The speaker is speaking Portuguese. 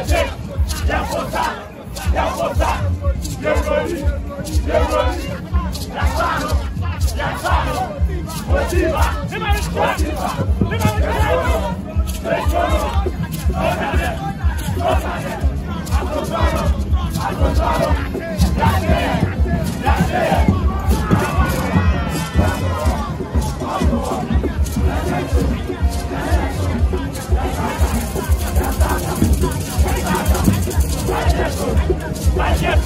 Tchê, é o Força, é o Força, Yeroni, Yeroni, Yassano, Yassano, Motiva, Motiva, Yeroni, Yeroni, Watch out!